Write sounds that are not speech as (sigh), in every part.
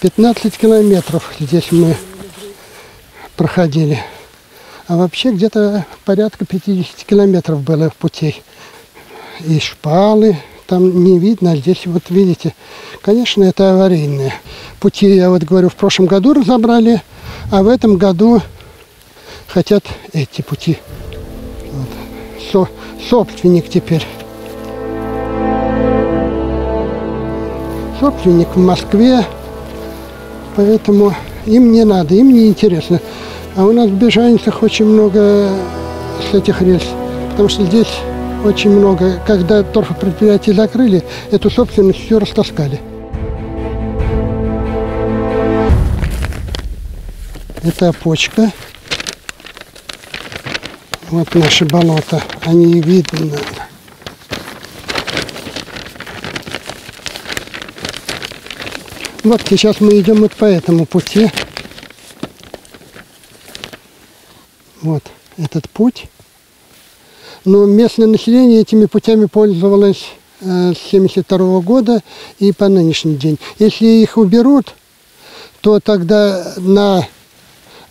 15 километров здесь мы проходили. А вообще где-то порядка 50 километров было путей. И шпалы там не видно, а здесь вот видите. Конечно, это аварийные. Пути, я вот говорю, в прошлом году разобрали, а в этом году хотят эти пути. Вот. Со, собственник теперь. Собственник в Москве, поэтому им не надо, им не интересно. А у нас в Бежаницах очень много с этих рельс, потому что здесь очень много. Когда торфопредприятие закрыли, эту собственность все растаскали. Это почка. Вот наши болота. Они видны. Вот сейчас мы идем вот по этому пути. Вот этот путь. Но местное население этими путями пользовалось э, с 1972 года и по нынешний день. Если их уберут, то тогда на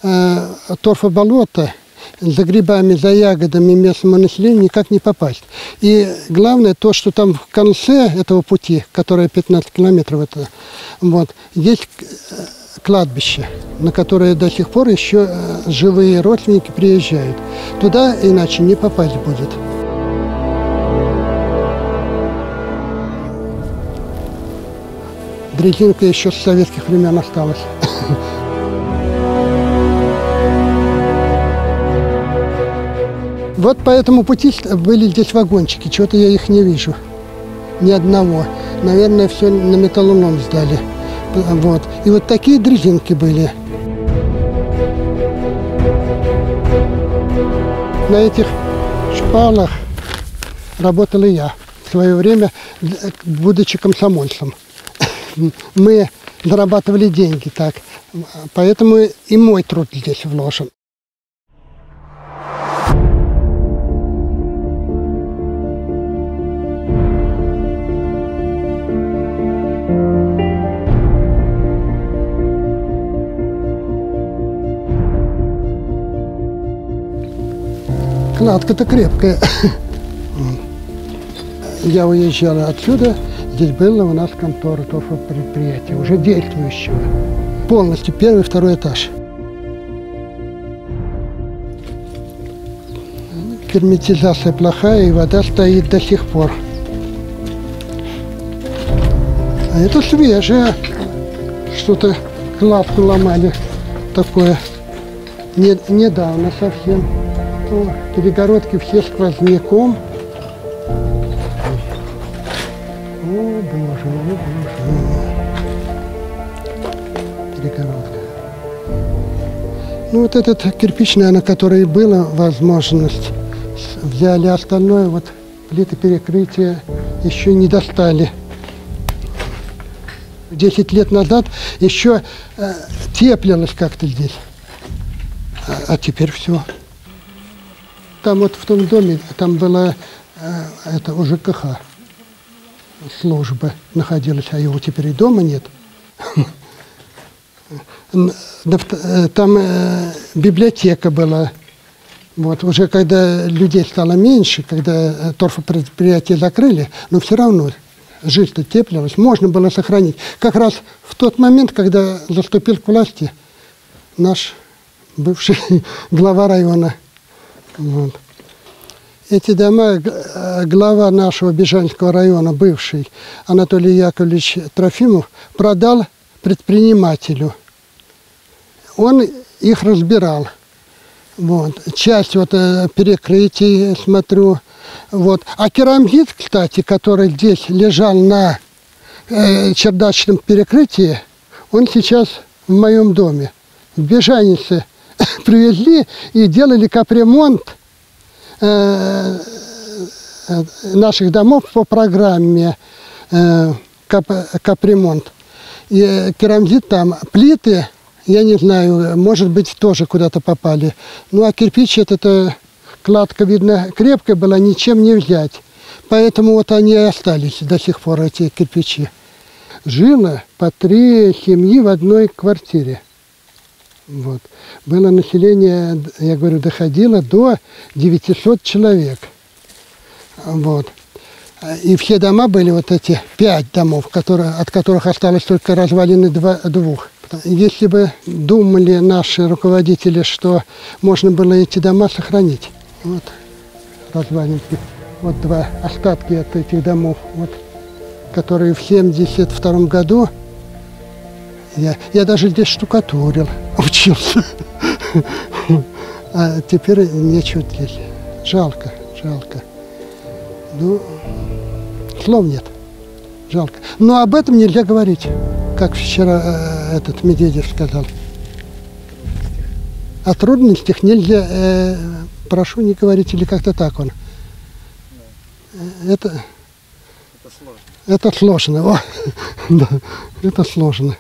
э, торфоболото за грибами, за ягодами местному населению никак не попасть. И главное то, что там в конце этого пути, которое 15 километров, это, вот, есть э, кладбище, на которое до сих пор еще э, живые родственники приезжают. Туда иначе не попасть будет. Дрезинка еще с советских времен осталась. Вот по этому пути были здесь вагончики, чего-то я их не вижу. Ни одного. Наверное, все на металлолом сдали. Вот. И вот такие дрезинки были. На этих шпалах работал и я в свое время, будучи комсомольцем. (laughs) Мы зарабатывали деньги так. Поэтому и мой труд здесь вложен. Кладка-то крепкая. Я уезжал отсюда, здесь было у нас контора предприятия, уже действующего. Полностью первый, второй этаж. Герметизация плохая, и вода стоит до сих пор. А это свежее. Что-то кладку ломали такое. Не, недавно совсем что перегородки все сквозняком. О, боже, о, боже. Перегородка. Ну, вот этот кирпичный, на которой была возможность, взяли остальное, вот плиты перекрытия еще не достали. Десять лет назад еще э, теплилось как-то здесь, а, а теперь все. Там вот в том доме, там была э, это у ЖКХ служба находилась, а его теперь и дома нет. (laughs) Э, там э, библиотека была. Вот, уже когда людей стало меньше, когда торфопредприятие закрыли, но все равно жизнь-то теплилась, можно было сохранить. Как раз в тот момент, когда заступил к власти наш бывший (laughs) глава района вот. Эти дома э, глава нашего Бежанского района, бывший Анатолий Яковлевич Трофимов, продал предпринимателю. Он их разбирал. Вот. Часть вот э, перекрытий, смотрю. Вот. А керамзит, кстати, который здесь лежал на э, чердачном перекрытии, он сейчас в моем доме, в Бежанице (laughs) привезли и делали капремонт э, э, наших домов по программе э, кап, капремонт. И керамзит там, плиты, я не знаю, может быть, тоже куда-то попали. Ну, а кирпич, это, это кладка, видно, крепкая была, ничем не взять. Поэтому вот они и остались до сих пор, эти кирпичи. жило по три семьи в одной квартире. Вот. Было население, я говорю, доходило до 900 человек. Вот. И все дома были вот эти пять домов, которые, от которых осталось только развалины два, двух. Если бы думали наши руководители, что можно было эти дома сохранить. Вот развалинки. Вот два остатки от этих домов, вот, которые в 72 году я, я даже здесь штукатурил, (laughs) учился. А теперь нечего здесь. Жалко, жалко. Ну, слов нет. Жалко. Но об этом нельзя говорить, как вчера э, этот Медведев сказал. О трудностях нельзя, э, прошу не говорить, или как-то так он. Это, Это сложно. это сложно. О, (laughs) да, это сложно.